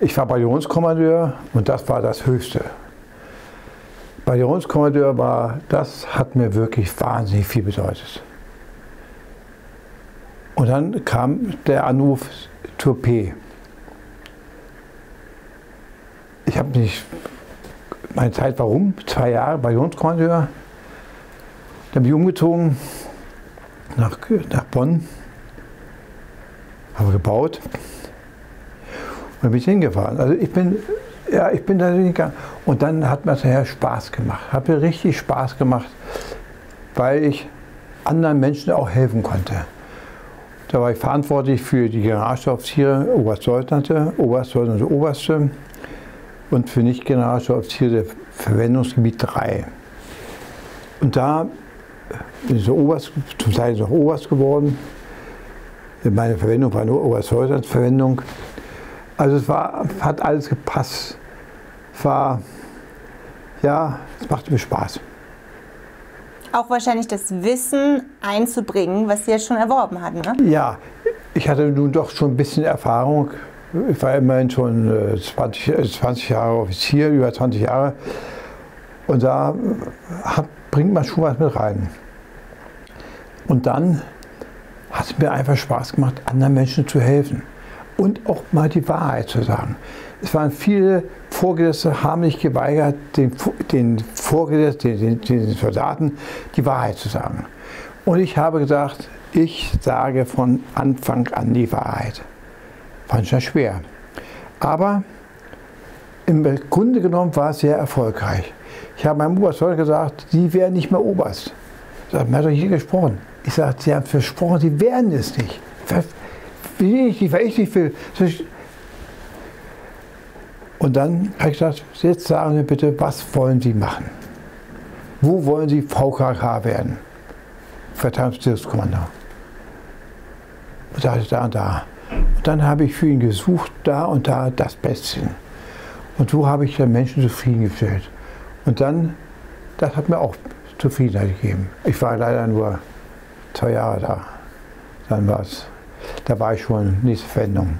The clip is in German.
Ich war Bataillonskommandeur und das war das Höchste. Bataillonskommandeur war, das hat mir wirklich wahnsinnig viel bedeutet. Und dann kam der Anruf zur P. Ich habe nicht, meine Zeit warum? Zwei Jahre Bataillonskommandeur. Dann bin ich umgezogen nach, nach Bonn, habe gebaut dann bin ich hingefahren. Also ich bin ja, ich bin da hingegangen. Und dann hat mir nachher Spaß gemacht. Hat mir richtig Spaß gemacht, weil ich anderen Menschen auch helfen konnte. Da war ich verantwortlich für die Generalstabsoffiziere, Oberstleutnante, Oberstleutnante, Oberste und für Nicht-Generalstabsoffiziere Verwendungsgebiet 3. Und da bin ich so Oberst, zum Teil noch Oberst geworden. Meine Verwendung war nur Oberstleutnantsverwendung. Also es war, hat alles gepasst. Es war, ja, es machte mir Spaß. Auch wahrscheinlich das Wissen einzubringen, was Sie ja schon erworben hatten, ne? Ja, ich hatte nun doch schon ein bisschen Erfahrung. Ich war immerhin schon 20, 20 äh, Jahre Offizier, über 20 Jahre. Und da hat, bringt man schon was mit rein. Und dann hat es mir einfach Spaß gemacht, anderen Menschen zu helfen und auch mal die Wahrheit zu sagen. Es waren viele Vorgesetzte, haben sich geweigert, den, den Vorgesetzten, den, den Soldaten die Wahrheit zu sagen. Und ich habe gesagt, ich sage von Anfang an die Wahrheit. Fand ich ja schwer. Aber im Grunde genommen war es sehr erfolgreich. Ich habe meinem Oberst gesagt, Sie werden nicht mehr Oberst. Ich sage, man hat doch hier gesprochen. Ich sage, Sie haben versprochen, Sie werden es nicht will ich nicht, weil ich nicht will. Und dann habe ich gesagt, jetzt sagen Sie bitte, was wollen Sie machen? Wo wollen Sie VKK werden? Verteidigungsdienstkommando. Und da da und da. Und dann habe ich für ihn gesucht, da und da das Beste. Und so habe ich den Menschen zufriedengestellt. Und dann, das hat mir auch Zufriedenheit gegeben. Ich war leider nur zwei Jahre da. Dann war es da war ich schon nächste Veränderung.